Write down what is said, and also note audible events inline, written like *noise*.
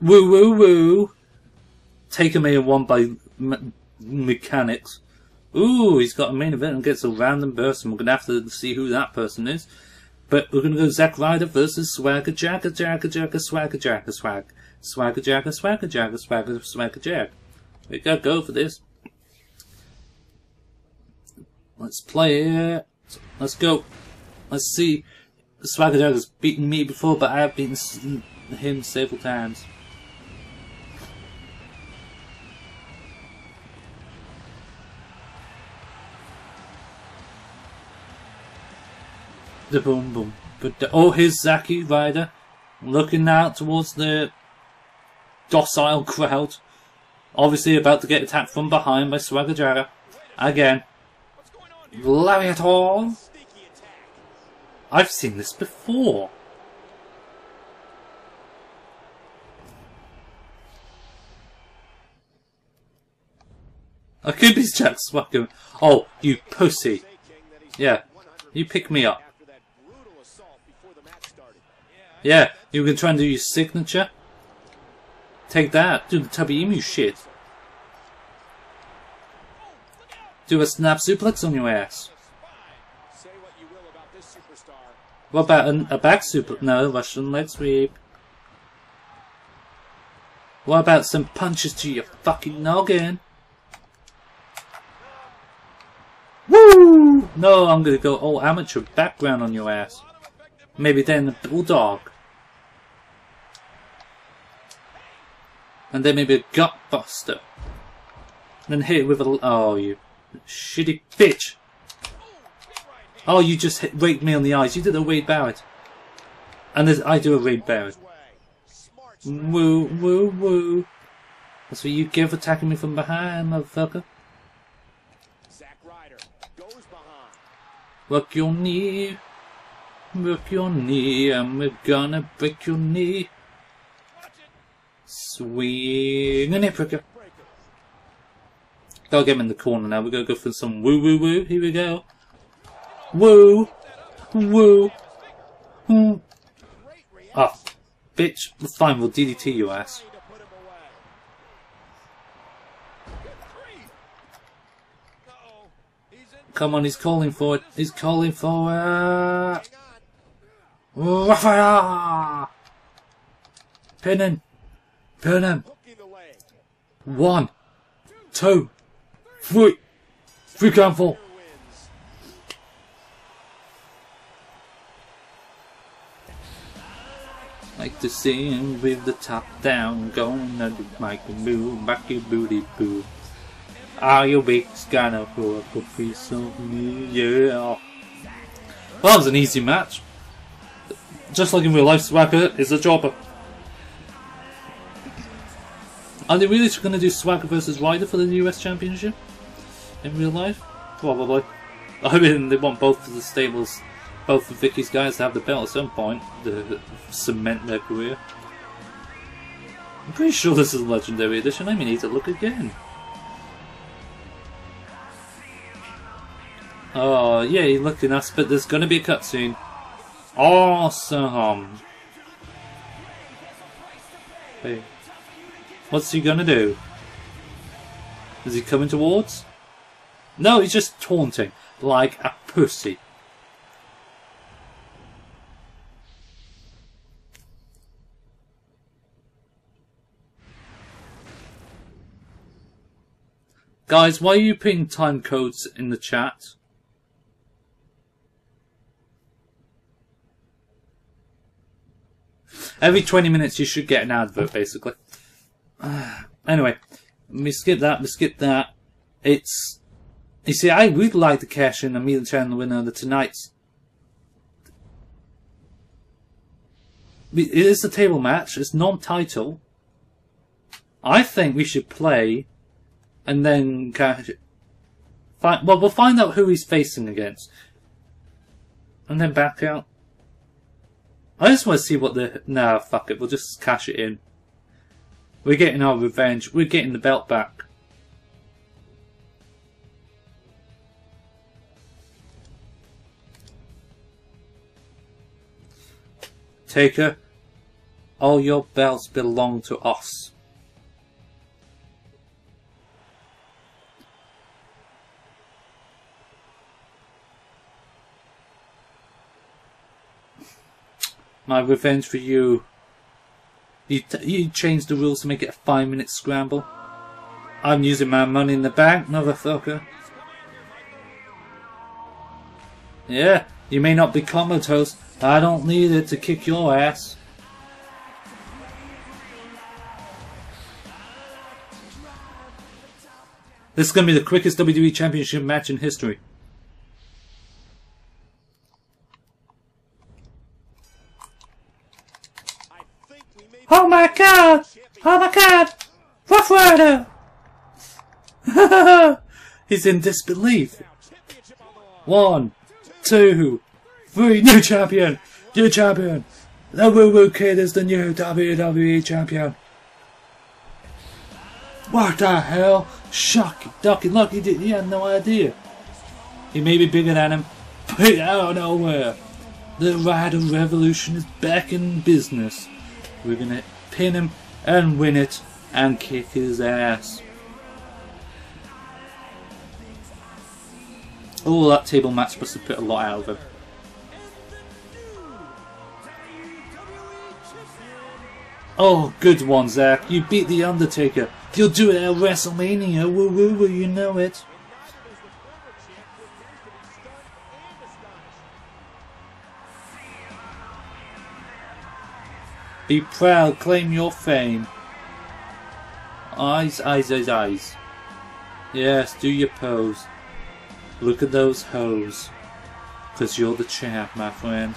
Woo woo woo. Taker may have won by me- mechanics. Ooh, he's got a main event and gets a random person. We're gonna have to see who that person is. But we're gonna go Zack Ryder versus Swagger Jagger Jagger Jagger Swagger Jagger Swag. Swagger Jagger Swagger Jagger Swagger Swagger Jag. We gotta go for this. Let's play it. Let's go. Let's see. Swagger Jagger's beaten me before, but I have beaten him several times. The boom boom. But the, oh, here's Zaki Ryder looking out towards the docile crowd. Obviously about to get attacked from behind by Swagger Jagger. Again. Lariat all. I've seen this before. Be Jack Swagger. Oh, you pussy. Yeah, you pick me up. Yeah, you can try and do your signature. Take that. Do the Tubby Emu shit. Do a snap suplex on your ass. What about an, a back suplex? No, Russian leg sweep. What about some punches to your fucking noggin? Woo! No, I'm gonna go all amateur background on your ass. Maybe then the bulldog. And then maybe a gut buster. And then hit it with a. Oh, you shitty bitch! Oh, you just hit, raked me on the eyes. You did a Wade Barrett. And I do a Wade Barrett. Woo, woo, woo. That's what you get for attacking me from behind, motherfucker. Work your knee. Work your knee. I'm gonna break your knee. Swing a hip breaker. Gotta get him in the corner now. We're gonna go for some woo woo woo. Here we go. Woo. Woo. Woo. Ah, bitch. Fine, we'll DDT your ass. Come on, he's calling for it. He's calling for it. Raphael! Pin him. Pin him. One, two, three. Three count four. Like to see him with the top down, going under Mike move, back your booty boo. Are you big gonna for a piece of me? Yeah. Well, that was an easy match. Just like in real life, Swagger is a jobber. Are they really going to do Swagger versus Ryder for the US Championship? In real life? Probably. I mean, they want both of the stables, both of Vickie's guys to have the belt at some point to cement their career. I'm pretty sure this is a Legendary Edition. I may need to look again. Oh, yeah, you're looking but there's going to be a cutscene. Awesome. Hey. What's he gonna do? Is he coming towards? No, he's just taunting. Like a pussy. Guys, why are you putting time codes in the chat? Every 20 minutes you should get an advert, basically. *sighs* anyway, we skip that, we skip that. It's. You see, I would like to cash in a meal channel winner of the tonight's. It is a table match, it's non title. I think we should play and then cash it. Find, well, we'll find out who he's facing against. And then back out. I just want to see what the. Nah, fuck it. We'll just cash it in. We're getting our revenge. We're getting the belt back. Taker. All your belts belong to us. My revenge for you. You, you changed the rules to make it a five minute scramble. I'm using my money in the bank, motherfucker. Yeah, you may not be comatose. I don't need it to kick your ass. This is going to be the quickest WWE Championship match in history. Oh my god! Oh my god! Rough Ryder! *laughs* He's in disbelief. One, two, three, new champion! New champion! The Woo Woo Kid is the new WWE champion. What the hell? Shocking, ducky, lucky, he had no idea. He may be bigger than him, but out of nowhere. The Ryder Revolution is back in business. We're gonna pin him and win it and kick his ass. Oh, that table match must have put a lot out of him. Oh, good one, Zack. You beat The Undertaker. You'll do it at WrestleMania. Woo woo woo, you know it. Be proud, claim your fame. Eyes, eyes, eyes, eyes. Yes, do your pose. Look at those hoes. Cause you're the champ, my friend.